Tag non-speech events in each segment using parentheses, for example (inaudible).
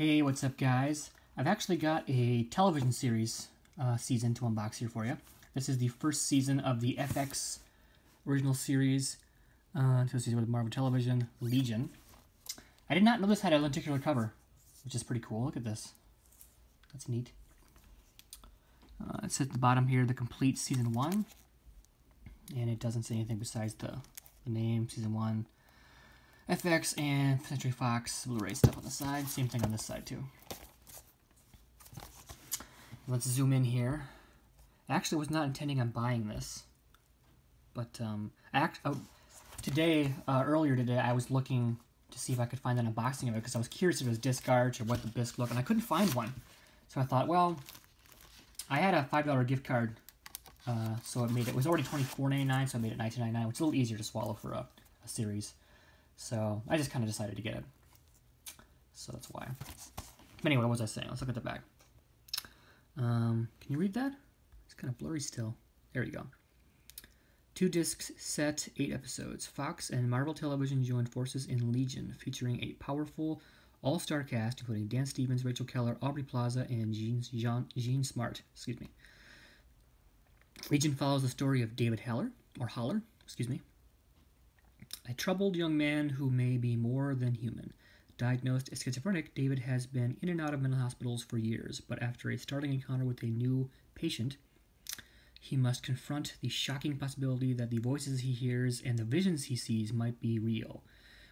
Hey, what's up, guys? I've actually got a television series uh, season to unbox here for you. This is the first season of the FX original series uh, associated with Marvel Television, Legion. I did not know this had a lenticular cover, which is pretty cool. Look at this. That's neat. Uh, it says at the bottom here, the complete season one. And it doesn't say anything besides the, the name, season one. FX and Century Fox Blu-ray stuff on the side. Same thing on this side too. Let's zoom in here. I actually was not intending on buying this, but um, act oh, today uh, earlier today I was looking to see if I could find an unboxing of it because I was curious if it was disc arch or what the disc looked, and I couldn't find one. So I thought, well, I had a five dollar gift card, uh, so it made it, it was already twenty four ninety nine, so I made it nineteen ninety nine, which is a little easier to swallow for a, a series. So I just kind of decided to get it. So that's why. But anyway, what was I saying? Let's look at the back. Um, can you read that? It's kind of blurry still. There you go. Two discs set, eight episodes. Fox and Marvel Television joined forces in Legion, featuring a powerful all-star cast including Dan Stevens, Rachel Keller, Aubrey Plaza, and Jean, Jean, Jean Smart. Excuse me. Legion follows the story of David Haller, or Holler, excuse me, a troubled young man who may be more than human. Diagnosed as schizophrenic, David has been in and out of mental hospitals for years, but after a startling encounter with a new patient, he must confront the shocking possibility that the voices he hears and the visions he sees might be real.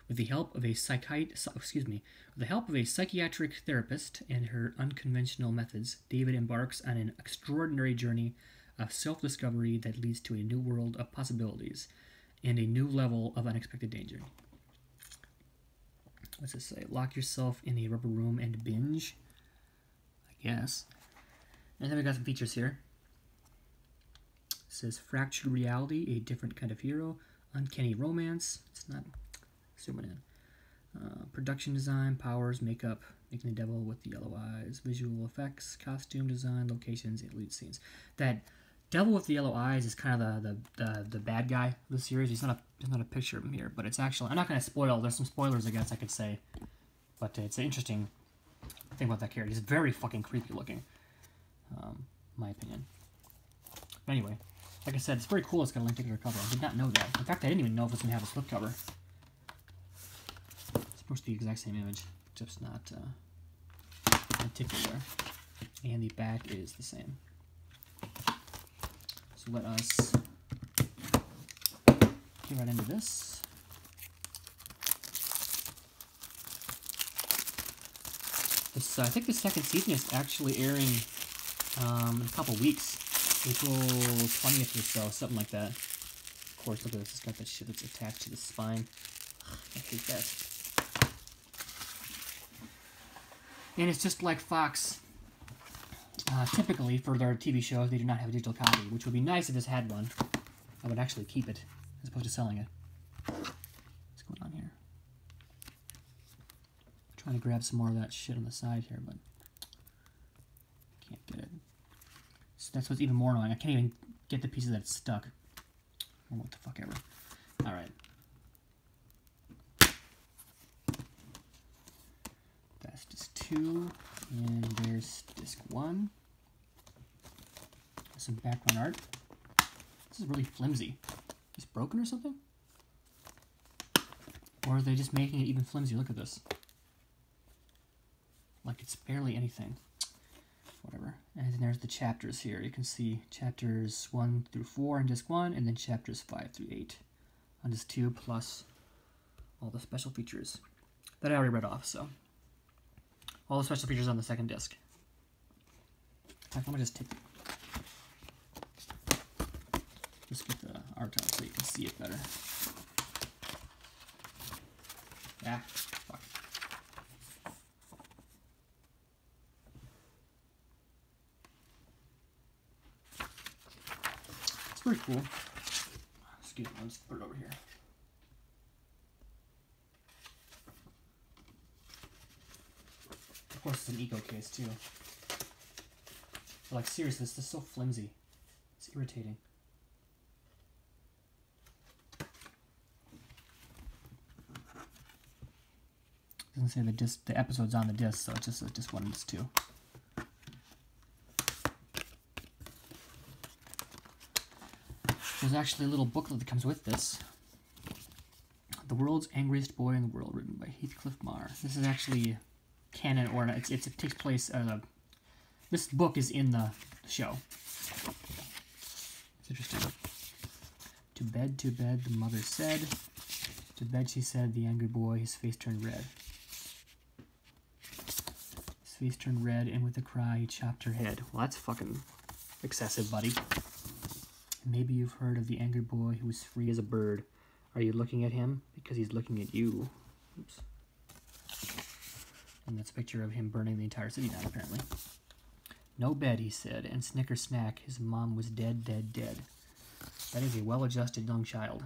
With the help of a psychiat- excuse me, with the help of a psychiatric therapist and her unconventional methods, David embarks on an extraordinary journey of self-discovery that leads to a new world of possibilities and a new level of unexpected danger. What's it say? Lock yourself in a rubber room and binge. I guess. And then we got some features here. It says fractured reality, a different kind of hero. Uncanny romance. It's not zooming in. Uh, production design, powers, makeup, making the devil with the yellow eyes, visual effects, costume design, locations, lead scenes. That Devil with the Yellow Eyes is kind of the, the, the, the, bad guy of the series. He's not a there's not a picture of him here, but it's actually I'm not going to spoil. There's some spoilers, I guess I could say, but it's an interesting thing about that character. He's very fucking creepy looking, um, my opinion. But anyway, like I said, it's very cool. It's got a lenticular cover. I did not know that. In fact, I didn't even know if it's going to have a slipcover. It's supposed to be the exact same image, just not uh, lenticular. And the back is the same let us get right into this. This, uh, I think the second season is actually airing um, in a couple weeks. April 20th or so, something like that. Of course, look at this. It's got that shit that's attached to the spine. I hate that. And it's just like Fox uh, typically, for their TV shows, they do not have a digital copy, which would be nice if this had one. I would actually keep it, as opposed to selling it. What's going on here? I'm trying to grab some more of that shit on the side here, but can't get it. So that's what's even more annoying. I can't even get the pieces that's stuck. Or what the fuck ever. Alright. That's just two, and there's disc one some background art. This is really flimsy. Is broken or something? Or are they just making it even flimsy? Look at this. Like it's barely anything. Whatever. And then there's the chapters here. You can see chapters 1 through 4 on disc 1, and then chapters 5 through 8 on disc 2, plus all the special features that I already read off, so. All the special features on the second disc. Let me just take just get the art out so you can see it better. Yeah, fuck. It's pretty cool. Excuse me, let's put it over here. Of course, it's an eco case too. But like seriously, this is so flimsy. It's irritating. Say the disc, the episode's on the disc, so it's just it's just one of two. There's actually a little booklet that comes with this. The World's Angriest Boy in the World, written by Heathcliff Marr. This is actually canon, or it's, it's, it takes place. Uh, this book is in the show. It's interesting. To bed, to bed, the mother said. To bed, she said, the angry boy, his face turned red. Face turned red, and with a cry, he chopped her head. Well, that's fucking excessive, buddy. Maybe you've heard of the angry boy who was free as a bird. Are you looking at him? Because he's looking at you. Oops. And that's a picture of him burning the entire city down, apparently. No bed, he said, and snicker snack, his mom was dead, dead, dead. That is a well-adjusted young child.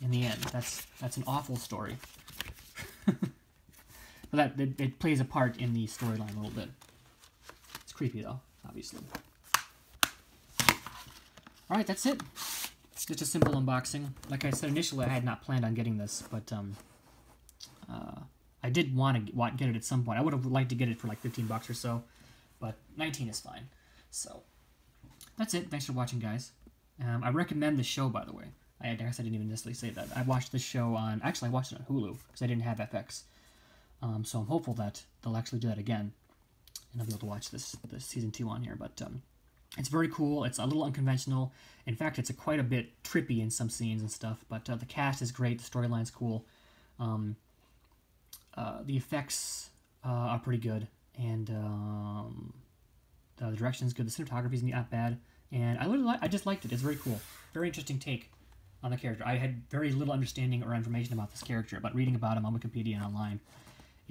In the end, that's that's an awful story. (laughs) but that it, plays a part in the storyline a little bit. It's creepy though, obviously. All right, that's it. It's Just a simple unboxing. Like I said initially, I had not planned on getting this, but um, uh, I did want to get it at some point. I would have liked to get it for like 15 bucks or so, but 19 is fine. So that's it. Thanks for watching, guys. Um, I recommend the show, by the way. I guess I didn't even necessarily say that. I watched this show on, actually, I watched it on Hulu because I didn't have FX. Um, so I'm hopeful that they'll actually do that again, and I'll be able to watch this, this season two on here. But um, it's very cool. It's a little unconventional. In fact, it's a quite a bit trippy in some scenes and stuff. But uh, the cast is great. The storyline's cool. Um, uh, the effects uh, are pretty good, and um, the direction is good. The cinematography's not bad, and I really I just liked it. It's very cool. Very interesting take on the character. I had very little understanding or information about this character, but reading about him on Wikipedia and online,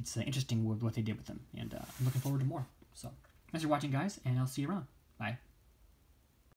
it's uh, interesting what they did with them, and uh, I'm looking forward to more. So, thanks for watching, guys, and I'll see you around. Bye.